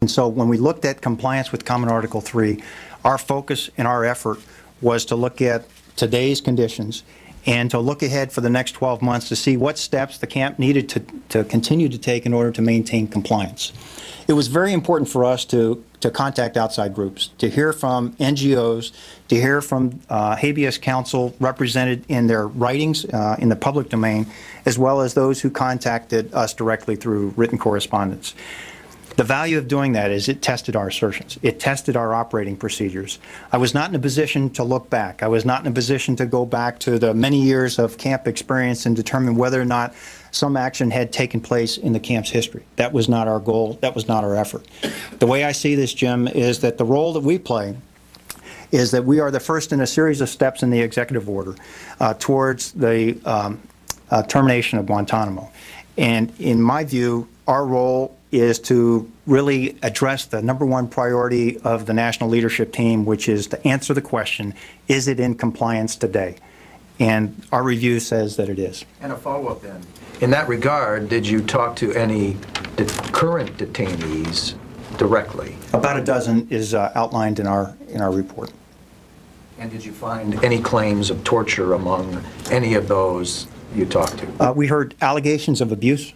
And so when we looked at compliance with Common Article 3, our focus and our effort was to look at today's conditions and to look ahead for the next 12 months to see what steps the camp needed to, to continue to take in order to maintain compliance. It was very important for us to, to contact outside groups, to hear from NGOs, to hear from uh, habeas counsel represented in their writings uh, in the public domain, as well as those who contacted us directly through written correspondence. The value of doing that is it tested our assertions. It tested our operating procedures. I was not in a position to look back. I was not in a position to go back to the many years of camp experience and determine whether or not some action had taken place in the camp's history. That was not our goal. That was not our effort. The way I see this, Jim, is that the role that we play is that we are the first in a series of steps in the executive order uh, towards the um, uh, termination of Guantanamo. And in my view, our role is to really address the number one priority of the national leadership team, which is to answer the question, is it in compliance today? And our review says that it is. And a follow-up then. In that regard, did you talk to any de- current detainees directly? About a dozen is uh, outlined in our, in our report. And did you find any claims of torture among any of those you talked to? Uh, We heard allegations of abuse,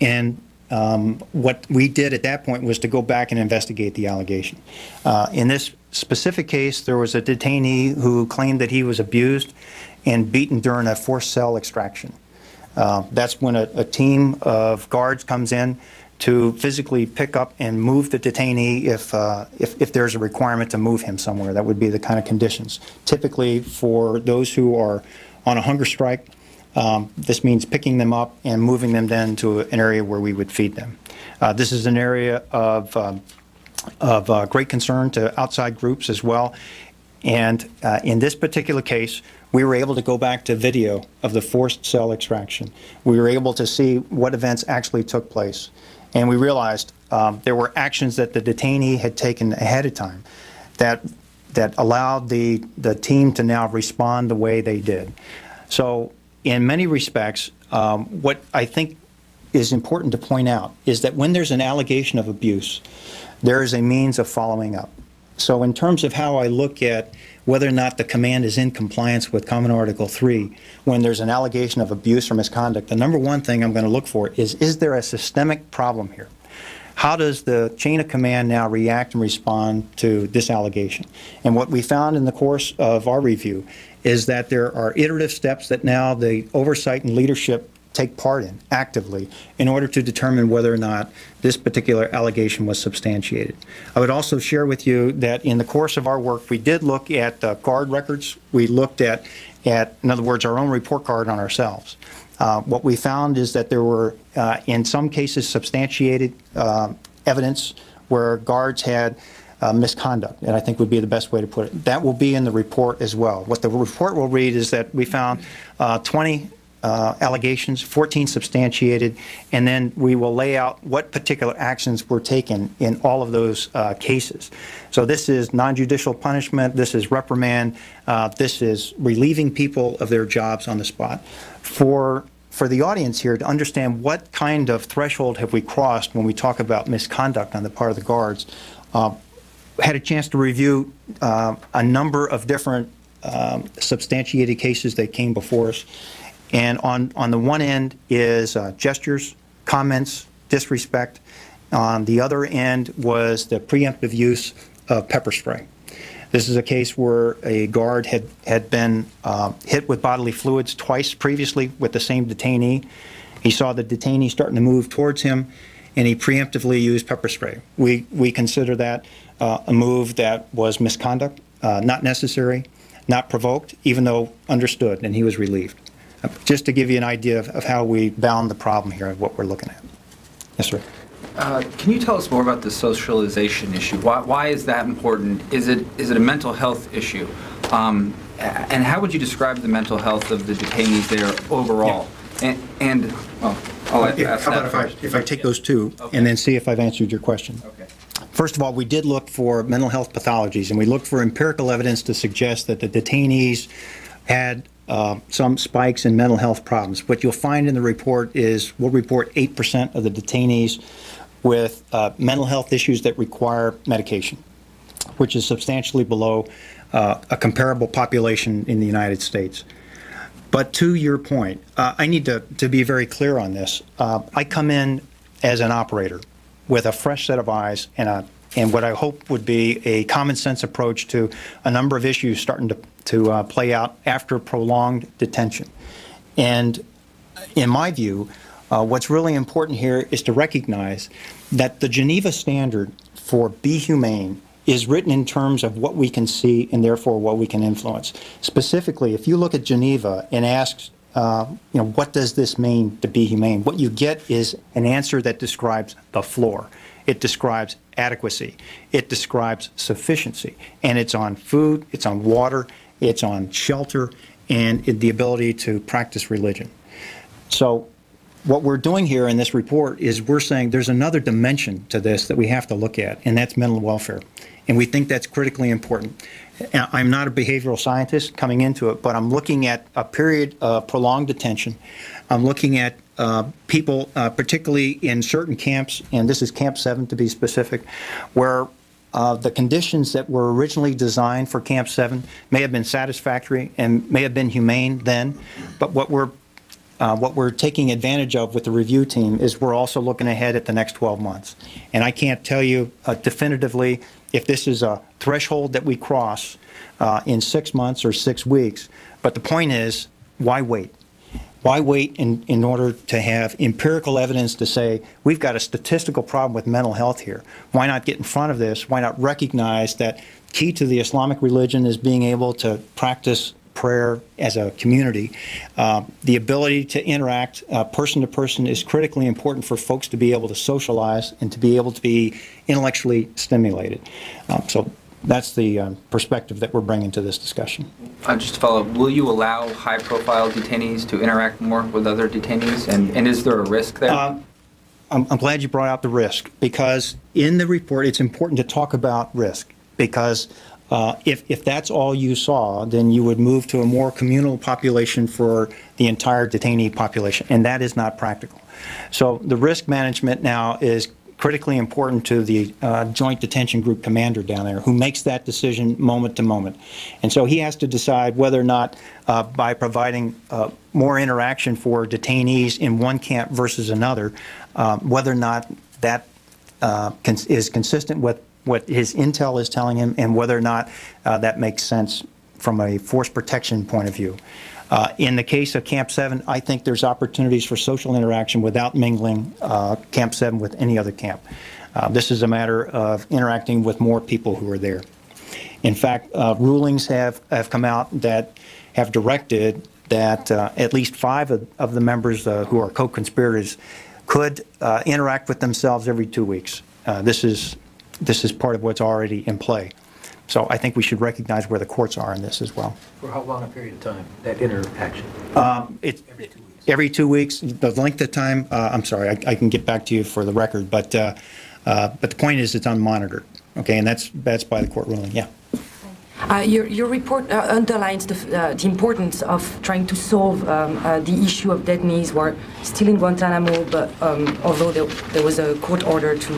and um, what we did at that point was to go back and investigate the allegation. Uh, In this specific case, there was a detainee who claimed that he was abused and beaten during a forced cell extraction. Uh, That's when a, a team of guards comes in to physically pick up and move the detainee if, uh, if, if there's a requirement to move him somewhere. That would be the kind of conditions. Typically, for those who are on a hunger strike, um, this means picking them up and moving them then to an area where we would feed them. Uh, this is an area of, um, of uh, great concern to outside groups as well. And uh, in this particular case, we were able to go back to video of the forced cell extraction. We were able to see what events actually took place. And we realized um, there were actions that the detainee had taken ahead of time that, that allowed the, the team to now respond the way they did. So in many respects, um, what I think is important to point out is that when there's an allegation of abuse, there is a means of following up. So in terms of how I look at whether or not the command is in compliance with Common Article 3, when there's an allegation of abuse or misconduct, the number one thing I'm going to look for is, is there a systemic problem here? How does the chain of command now react and respond to this allegation? And what we found in the course of our review is that there are iterative steps that now the oversight and leadership take part in actively in order to determine whether or not this particular allegation was substantiated. I would also share with you that in the course of our work, we did look at uh, guard records. We looked at, at, in other words, our own report card on ourselves. Uh, what we found is that there were, uh, in some cases, substantiated uh, evidence where guards had uh, misconduct, and I think would be the best way to put it. That will be in the report as well. What the report will read is that we found uh, 20 uh, allegations, 14 substantiated, and then we will lay out what particular actions were taken in all of those uh, cases. So this is non-judicial punishment, this is reprimand, uh, this is relieving people of their jobs on the spot. For for the audience here to understand what kind of threshold have we crossed when we talk about misconduct on the part of the guards. Had a chance to review uh, a number of different um, substantiated cases that came before us. And on, on the one end is uh, gestures, comments, disrespect. On the other end was the preemptive use of pepper spray. This is a case where a guard had, had been uh, hit with bodily fluids twice previously with the same detainee. He saw the detainee starting to move towards him, and he preemptively used pepper spray. We, we consider that uh, a move that was misconduct, uh, not necessary, not provoked, even though understood, and he was relieved. Uh, just to give you an idea of, of how we bound the problem here and what we're looking at. Yes, sir. Uh, Can you tell us more about the socialization issue? Why, why is that important? Is it, is it a mental health issue? Um, And how would you describe the mental health of the detainees there overall? And, and, well, I'll ask If- that How about if I, if I take those two Okay. and then see if I've answered your question? Okay. First of all, we did look for mental health pathologies, and we looked for empirical evidence to suggest that the detainees had uh, some spikes in mental health problems. What you'll find in the report is we'll report 8% of the detainees with uh, mental health issues that require medication, which is substantially below uh, a comparable population in the United States. But to your point, uh, I need to, to be very clear on this. Uh, I come in as an operator with a fresh set of eyes and a and what I hope would be a common sense approach to a number of issues starting to, to uh, play out after prolonged detention. And in my view, uh, what's really important here is to recognize that the Geneva standard for be humane is written in terms of what we can see and therefore what we can influence. Specifically, if you look at Geneva and ask, uh, you know, what does this mean to be humane? What you get is an answer that describes the floor. It describes adequacy. It describes sufficiency. And it's on food, it's on water, it's on shelter, and the ability to practice religion. So what we're doing here in this report is we're saying there's another dimension to this that we have to look at, and that's mental welfare. And we think that's critically important. I'm not a behavioral scientist coming into it, but I'm looking at a period of prolonged detention. I'm looking at uh, people, uh, particularly in certain camps, and this is Camp 7 to be specific, where uh, the conditions that were originally designed for Camp 7 may have been satisfactory and may have been humane then, but what we're uh, what we're taking advantage of with the review team is we're also looking ahead at the next 12 months. And I can't tell you uh, definitively if this is a threshold that we cross uh, in six months or six weeks, but the point is, why wait? Why wait in, in order to have empirical evidence to say we've got a statistical problem with mental health here? Why not get in front of this? Why not recognize that key to the Islamic religion is being able to practice prayer as a community. Uh, the ability to interact uh, person to person is critically important for folks to be able to socialize and to be able to be intellectually stimulated. Um, so that's the um, perspective that we're bringing to this discussion. Uh, Just to follow up, will you allow high-profile detainees to interact more with other detainees? And and is there a risk there? Uh, I'm, I'm glad you brought out the risk because in the report, it's important to talk about risk because uh, if, if that's all you saw, then you would move to a more communal population for the entire detainee population, and that is not practical. So the risk management now is critically important to the uh, Joint Detention Group commander down there, who makes that decision moment to moment. And so he has to decide whether or not, uh, by providing uh, more interaction for detainees in one camp versus another, um, whether or not that uh, is consistent with what his intel is telling him and whether or not uh, that makes sense from a force protection point of view. Uh, in the case of Camp 7, I think there's opportunities for social interaction without mingling uh, Camp 7 with any other camp. Uh, this is a matter of interacting with more people who are there. In fact, uh, rulings have, have come out that have directed that uh, at least five of, of the members who are co-conspirators could interact with themselves every two weeks. This is this is part of what's already in play. So I think we should recognize where the courts are in this as well. For how long a period of time, that interaction? It, Every two weeks. every two weeks, the length of time, uh, I'm sorry, I, I can get back to you for the record, but, uh, uh, but the point is it's unmonitored, okay, and that's, that's by the court ruling, yeah. Uh, Your your report uh, underlines the uh, the importance of trying to solve um, uh, the issue of detainees who are still in Guantanamo, but um, although there there was a court order to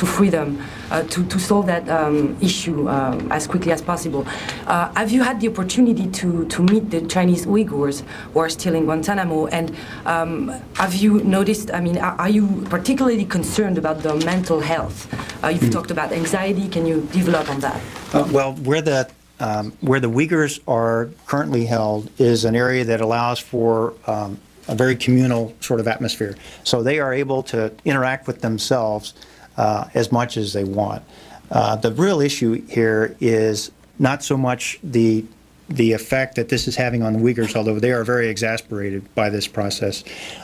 to free them, uh, to to solve that um, issue um, as quickly as possible. Uh, Have you had the opportunity to to meet the Chinese Uyghurs who are still in Guantanamo? And um, have you noticed, I mean, are are you particularly concerned about their mental health? Uh, You've talked about anxiety. Can you develop on that? Uh, Well, where the, um, where the Uyghurs are currently held is an area that allows for um, a very communal sort of atmosphere. So they are able to interact with themselves uh, as much as they want. Uh, The real issue here is not so much the, the effect that this is having on the Uyghurs, although they are very exasperated by this process.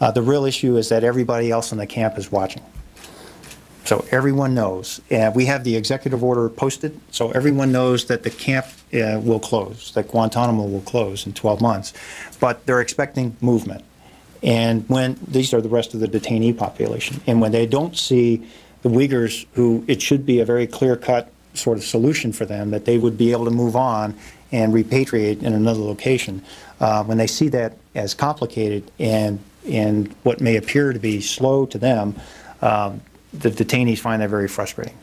Uh, The real issue is that everybody else in the camp is watching. So everyone knows, and we have the executive order posted, so everyone knows that the camp uh, will close, that Guantanamo will close in 12 months. But they're expecting movement. And when, these are the rest of the detainee population. And when they don't see the Uyghurs, who, it should be a very clear-cut sort of solution for them, that they would be able to move on and repatriate in another location, uh, when they see that as complicated and, and what may appear to be slow to them, um, the detainees find that very frustrating.